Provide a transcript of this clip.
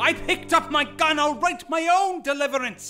I picked up my gun, I'll write my own deliverance.